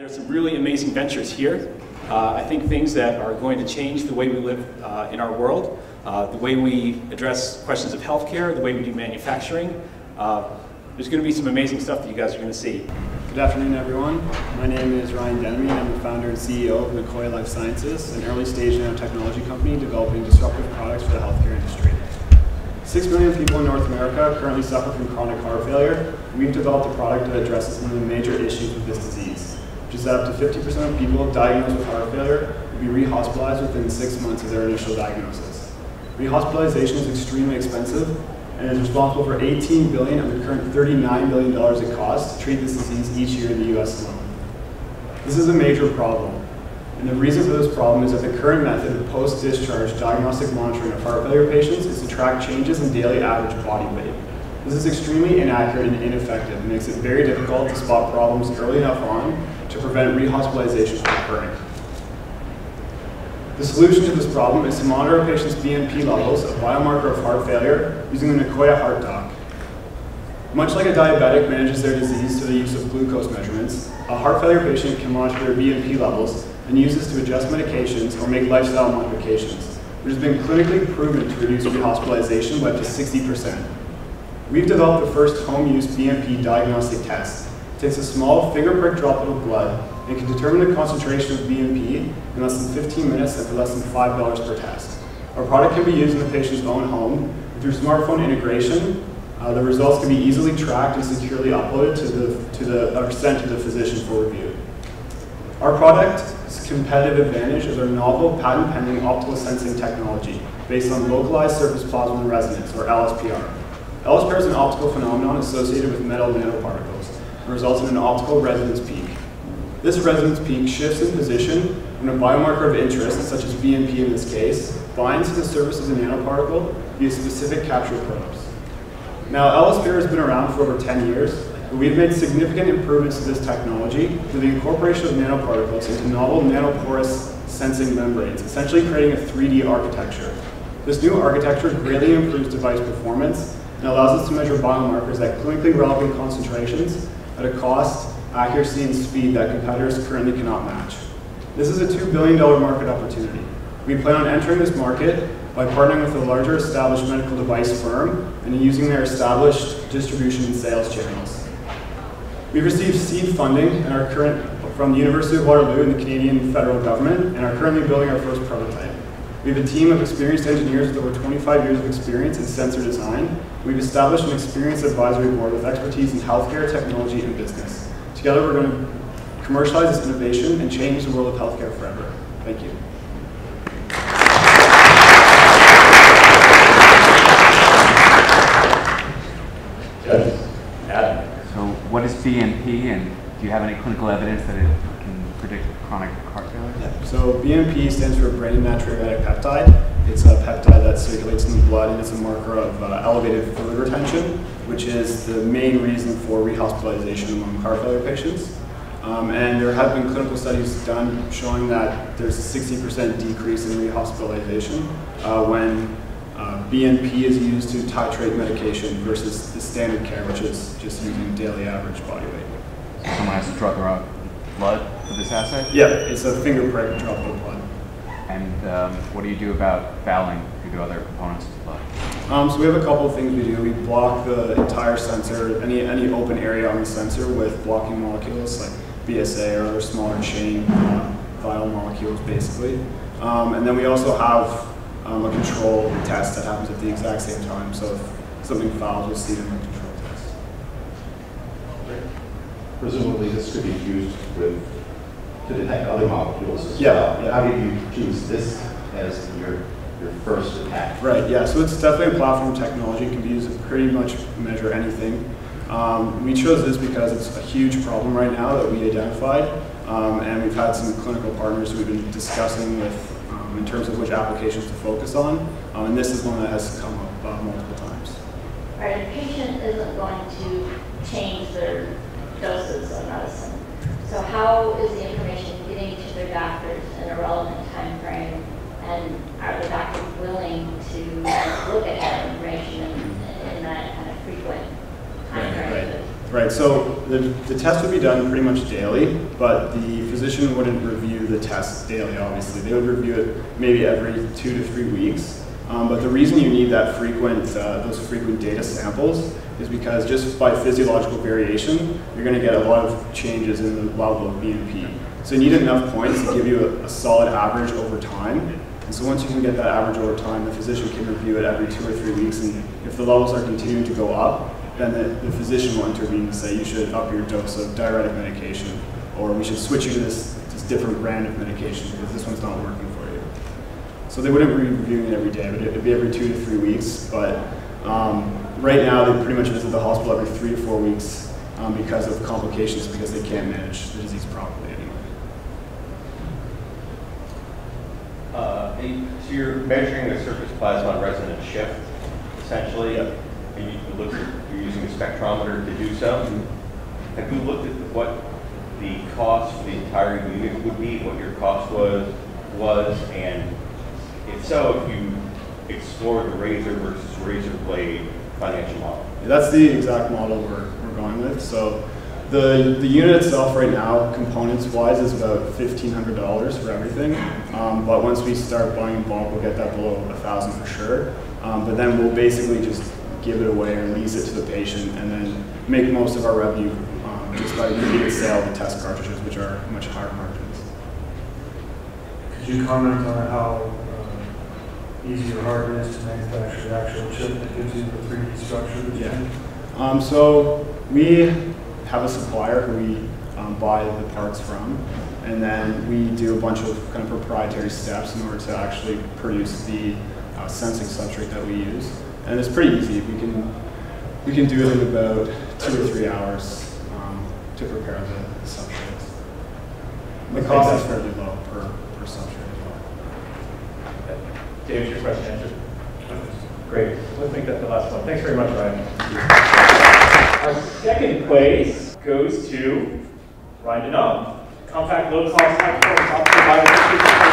There's some really amazing ventures here. Uh, I think things that are going to change the way we live uh, in our world, uh, the way we address questions of healthcare, the way we do manufacturing. Uh, there's going to be some amazing stuff that you guys are going to see. Good afternoon, everyone. My name is Ryan Denomme. I'm the founder and CEO of Nicoya Life Sciences, an early stage nanotechnology company developing disruptive products for the healthcare industry. Six million people in North America currently suffer from chronic heart failure. We've developed a product that addresses one of the major issues with this disease, which is that up to 50% of people diagnosed with heart failure will be rehospitalized within six months of their initial diagnosis. Rehospitalization is extremely expensive and is responsible for 18 billion of the current 39 billion dollars it costs to treat this disease each year in the US alone. This is a major problem. And the reason for this problem is that the current method of post-discharge diagnostic monitoring of heart failure patients is to track changes in daily average body weight. This is extremely inaccurate and ineffective and makes it very difficult to spot problems early enough on to prevent rehospitalization from occurring. The solution to this problem is to monitor a patient's BNP levels, a biomarker of heart failure, using the Nicoya Heart Dock. Much like a diabetic manages their disease through the use of glucose measurements, a heart failure patient can monitor their BNP levels and use this to adjust medications or make lifestyle modifications, which has been clinically proven to reduce rehospitalization by up to 60%. We've developed the first home-use BNP diagnostic test. It takes a small finger prick droplet of blood and can determine the concentration of BNP in less than 15 minutes and for less than $5 per test. Our product can be used in the patient's own home. Through smartphone integration, uh, the results can be easily tracked and securely uploaded to the, to the, or sent to the physician for review. Our product's competitive advantage is our novel patent-pending optical sensing technology based on localized surface plasmon resonance, or LSPR. LSPR is an optical phenomenon associated with metal nanoparticles and results in an optical resonance peak. This resonance peak shifts in position when a biomarker of interest, such as BNP in this case, binds to the surface of the nanoparticle via specific capture probes. Now, LSPR has been around for over 10 years, but we've made significant improvements to this technology through the incorporation of nanoparticles into novel nanoporous sensing membranes, essentially creating a 3D architecture. This new architecture greatly improves device performance and allows us to measure biomarkers at clinically relevant concentrations at a cost accuracy, and speed that competitors currently cannot match. This is a $2 billion market opportunity. We plan on entering this market by partnering with a larger established medical device firm and using their established distribution and sales channels. We've received seed funding current, from the University of Waterloo and the Canadian federal government and are currently building our first prototype. We have a team of experienced engineers with over 25 years of experience in sensor design. We've established an experienced advisory board with expertise in healthcare, technology, and business. Together, we're going to commercialize this innovation and change the world of healthcare forever. Thank you. So what is BNP and do you have any clinical evidence that it can predict chronic heart failure? Yeah. So BNP stands for brain natriuretic peptide. It's a peptide that circulates in the blood and it's a marker of uh, elevated fluid retention, which is the main reason for rehospitalization among heart failure patients. Um, and there have been clinical studies done showing that there's a 60% decrease in rehospitalization uh, when uh, BNP is used to titrate medication versus the standard care, which is just using daily average body weight. So someone has to draw their own blood for this assay? Yeah, it's a finger prick drop of blood. And um, what do you do about fouling due to other components of the blood? Um, so we have a couple of things we do. We block the entire sensor, any any open area on the sensor with blocking molecules like BSA or other smaller chain uh, molecules, basically. Um, and then we also have um, a control test that happens at the exact same time. So if something fouls, we'll see it in the control test. Presumably this could be used with, to detect other molecules as Yeah, well. yeah. How did you choose this as your, your first attack? Right, yeah, so it's definitely a platform technology. It can be used to pretty much measure anything. Um, we chose this because it's a huge problem right now that we identified, um, and we've had some clinical partners we've been discussing with um, in terms of which applications to focus on, um, and this is one that has come up uh, multiple times. Right, a patient isn't going to change their doses of medicine. So how is the information getting to their doctors in a relevant time frame? And are the doctors willing to look at that information in, in that kind of frequent time frame? Right. Right, so the, the test would be done pretty much daily, but the physician wouldn't review the test daily, obviously. They would review it maybe every two to three weeks. Um, but the reason you need that frequent, uh, those frequent data samples is because just by physiological variation, you're going to get a lot of changes in the level of BNP. So you need enough points to give you a, a solid average over time. And so once you can get that average over time, the physician can review it every two or three weeks. And if the levels are continuing to go up, then the, the physician will intervene and say you should up your dose of diuretic medication, or we should switch you to this, this different brand of medication because this one's not working. So they wouldn't be reviewing it every day, but it'd be every two to three weeks. But um, right now, they pretty much visit the hospital every three to four weeks um, because of complications because they can't manage the disease properly anymore. Uh, So you're measuring the surface plasmon resonance shift, essentially? Yep. And you look at, you're using a spectrometer to do so? Have you looked at what the cost for the entire unit would be, what your cost was, was, and if so, if you explore the razor versus razor blade financial model? That's the exact model we're, we're going with. So the, the unit itself right now, components wise, is about $1,500 for everything. Um, but once we start buying in bulk, we'll get that below a thousand for sure. Um, but then we'll basically just give it away or lease it to the patient and then make most of our revenue um, just by the immediate sale of the test cartridges, which are much higher margins. Could you comment on how easy or hard it is to manufacture the actual chip that gives you the 3D structure? that Yeah. Um, so we have a supplier who we um, buy the parts from, and then we do a bunch of kind of proprietary steps in order to actually produce the uh, sensing substrate that we use. And it's pretty easy. We can we can do it in about two or three hours um, to prepare the substrates. The cost is fairly low per, per substrate. Dave, your question answered? Great, let's make that the last one. Thanks very much, Ryan. Our second place goes to Ryan Denomme. Compact, low-cost, high-performance optical.